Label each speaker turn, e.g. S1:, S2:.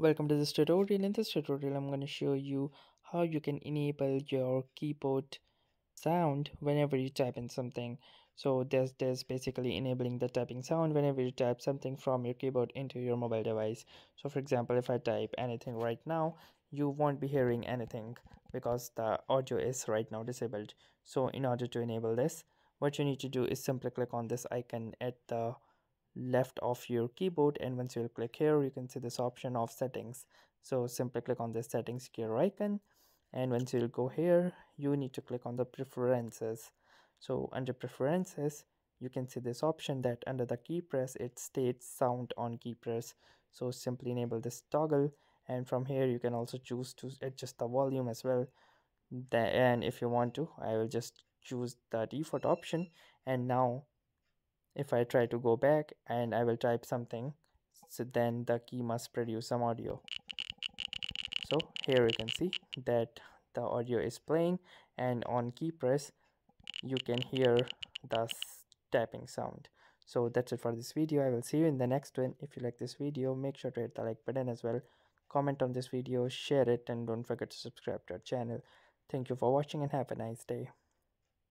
S1: Welcome to this tutorial. In this tutorial, I'm going to show you how you can enable your keyboard sound whenever you type in something. So there's, there's basically enabling the typing sound whenever you type something from your keyboard into your mobile device. So for example, if I type anything right now, you won't be hearing anything because the audio is right now disabled. So in order to enable this, what you need to do is simply click on this icon at the left of your keyboard and once you'll click here you can see this option of settings. So simply click on the settings gear icon and once you'll go here you need to click on the preferences. So under preferences you can see this option that under the key press it states sound on key press. So simply enable this toggle and from here you can also choose to adjust the volume as well. And if you want to i will just choose the default option. And now if I try to go back and I will type something so then the key must produce some audio. So here you can see that the audio is playing and on key press you can hear the tapping sound. So that's it for this video. I will see you in the next one. If you like this video make sure to hit the like button as well. Comment on this video share it and don't forget to subscribe to our channel. Thank you for watching and have a nice day